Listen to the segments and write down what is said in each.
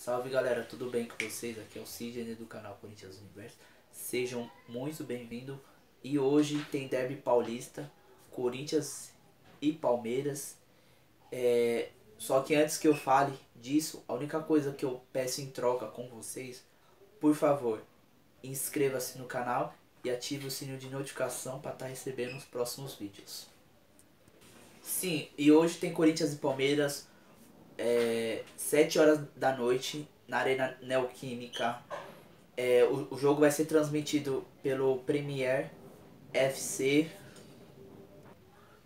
Salve galera, tudo bem com vocês? Aqui é o Sidney do canal Corinthians Universo. Sejam muito bem-vindos. E hoje tem derby paulista, Corinthians e Palmeiras. É... Só que antes que eu fale disso, a única coisa que eu peço em troca com vocês, por favor, inscreva-se no canal e ative o sininho de notificação para estar tá recebendo os próximos vídeos. Sim, e hoje tem Corinthians e Palmeiras é, 7 horas da noite na Arena Neoquímica. É, o, o jogo vai ser transmitido pelo Premier FC.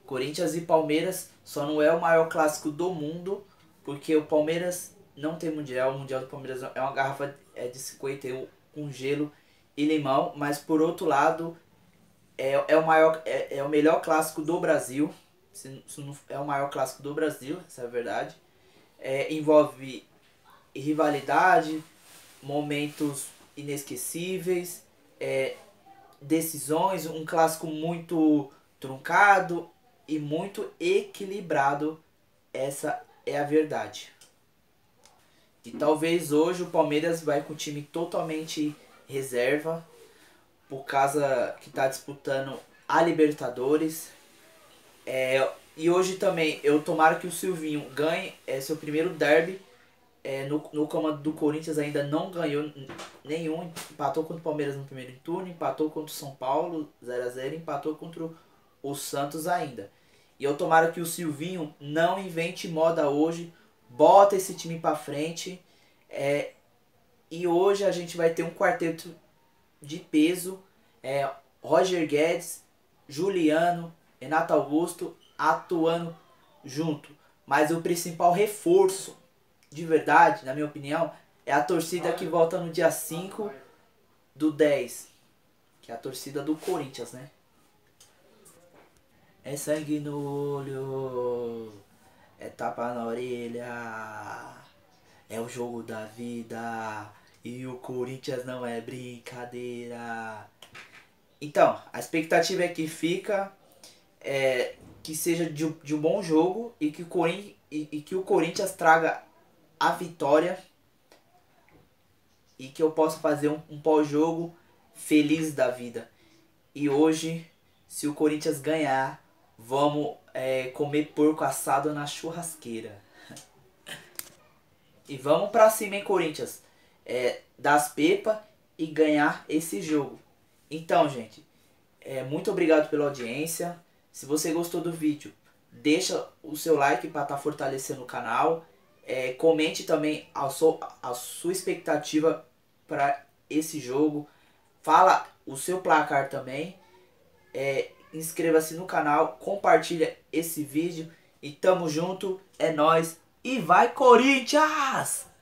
Corinthians e Palmeiras só não é o maior clássico do mundo, porque o Palmeiras não tem mundial. O mundial do Palmeiras é uma garrafa é de 51 com gelo e limão, mas por outro lado é, é, o, maior, é, é o melhor clássico do Brasil. Se, se não é o maior clássico do Brasil, essa é a verdade é, envolve rivalidade, momentos inesquecíveis, é, decisões, um clássico muito truncado e muito equilibrado. Essa é a verdade. E talvez hoje o Palmeiras vai com o time totalmente reserva, por causa que está disputando a Libertadores. É, e hoje também, eu tomara que o Silvinho ganhe é, seu primeiro derby. É, no, no comando do Corinthians ainda não ganhou nenhum. Empatou contra o Palmeiras no primeiro turno, empatou contra o São Paulo 0x0, empatou contra o Santos ainda. E eu tomara que o Silvinho não invente moda hoje, bota esse time pra frente. É, e hoje a gente vai ter um quarteto de peso. É, Roger Guedes, Juliano, Renato Augusto atuando junto. Mas o principal reforço, de verdade, na minha opinião, é a torcida que volta no dia 5 do 10. Que é a torcida do Corinthians, né? É sangue no olho, é tapa na orelha, é o jogo da vida. E o Corinthians não é brincadeira. Então, a expectativa é que fica é, que seja de, de um bom jogo e que, o e, e que o Corinthians traga a vitória e que eu possa fazer um, um pós-jogo feliz da vida. E hoje, se o Corinthians ganhar, vamos é, comer porco assado na churrasqueira. e vamos pra cima, hein, Corinthians? É, das pepas e ganhar esse jogo. Então, gente, é, muito obrigado pela audiência. Se você gostou do vídeo, deixa o seu like para estar tá fortalecendo o canal. É, comente também a sua, a sua expectativa para esse jogo. Fala o seu placar também. É, Inscreva-se no canal, compartilha esse vídeo e tamo junto, é nós e vai Corinthians!